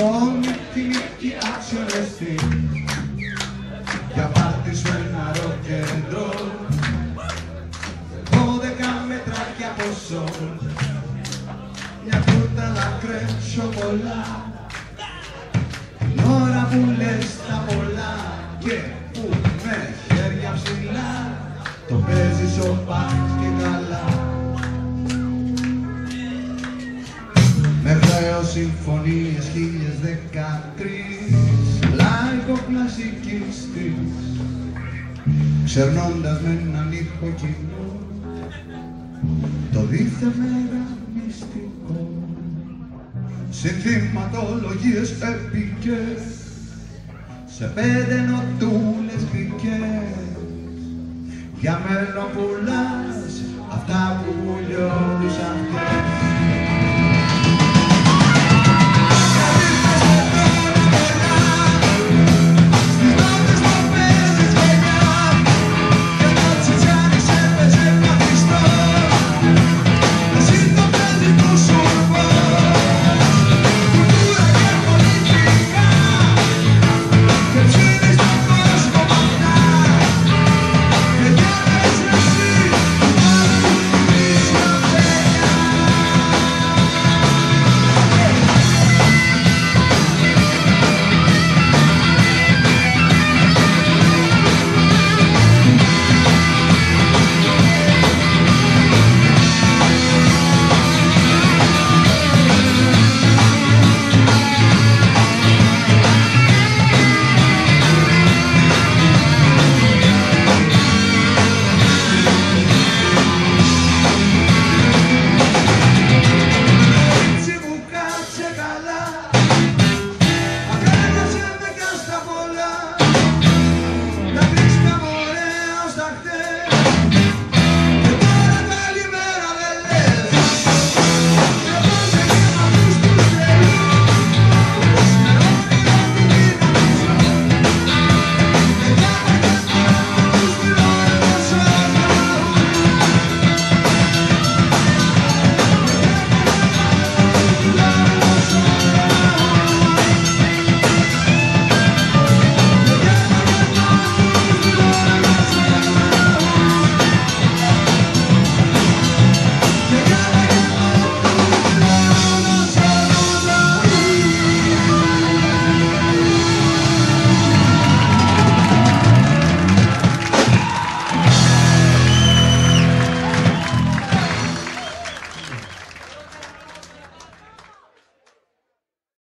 Ogni ti accionesti Για πάρτι σου ένα ροκέντρο. Δώδεκα μέτρα και από σόλ Μια τούρτα λακρέ σοκολά. Την ώρα που λες τα πολλά Και που με χέρια ψηλά Το παίζεις σοπά συμφωνίες χίλιες δεκατρεις. Λαϊκό κλασική στυλ Ξερνώντας με έναν ήχο κοινό. Το δίθε μέρα μυστικό. Συνθήματολογίες επικές. Σε πέντε νοτούλες γλυκές Για μέλλον πουλάς Αυτά που πουλιώσαν χτες